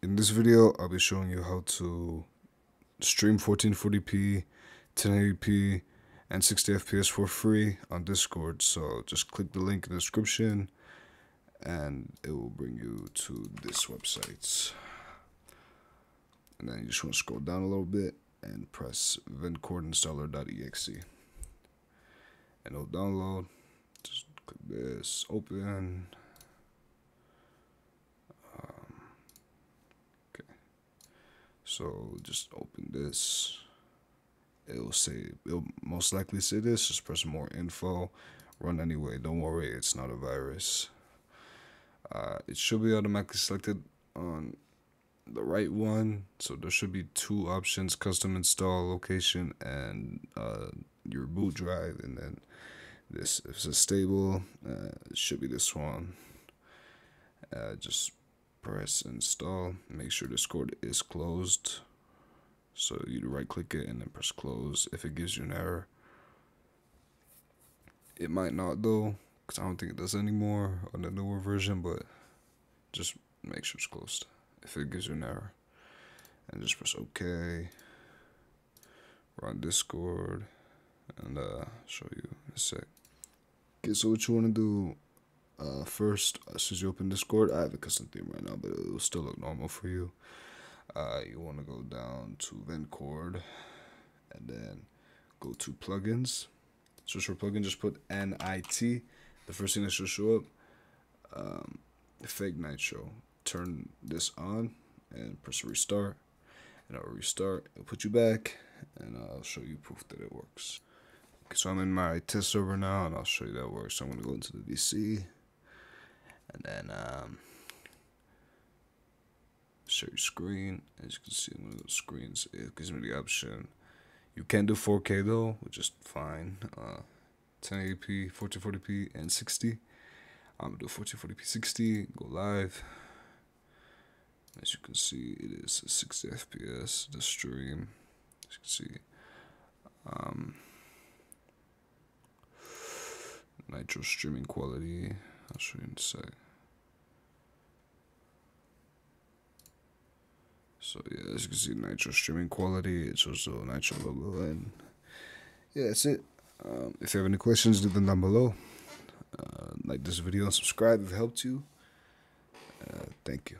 In this video, I'll be showing you how to stream 1440p, 1080p, and 60 FPS for free on Discord. So just click the link in the description and it will bring you to this website. And then you just want to scroll down a little bit and press VencordInstaller.exe. And it'll download. Just click this, open. So just open this. It'll say, it'll most likely say this. Just press more info. Run anyway. Don't worry, it's not a virus. Uh, it should be automatically selected on the right one. So there should be two options: custom install location and uh, your boot drive. And then this, if it's stable, uh, it should be this one. Uh, just press install. Make sure discord is closed. So you right click it and then press close. If it gives you an error it might not though because i don't think it does anymore on the newer version but just make sure it's closed if it gives you an error. And just press ok. Run discord and uh show you. In a sec okay so what you want to do uh, first, as soon as you open Discord, I have a custom theme right now, but it will still look normal for you. Uh, you want to go down to Vencord and then go to plugins. Search for plugin, just put NIT. The first thing that should show up, um, Fake Show. Turn this on and press restart, and it'll restart. It'll put you back, and I'll show you proof that it works. Okay, so I'm in my test server now, and I'll show you that works. So I'm gonna go into the VC and then um, show screen. As you can see, one of those screens it gives me the option. You can do 4K though, which is fine. Uh, 1080p, 1440p, and 60. I'm gonna do 1440p 60. Go live. As you can see, it is 60 FPS. The stream, as you can see, um, Nitro streaming quality. I'll show you in a sec. So yeah, as you can see, Nitro streaming quality. It's also Nitro logo, and yeah, that's it. Um, if you have any questions, leave them down below. Uh, like this video and subscribe if it helped you. Uh, thank you.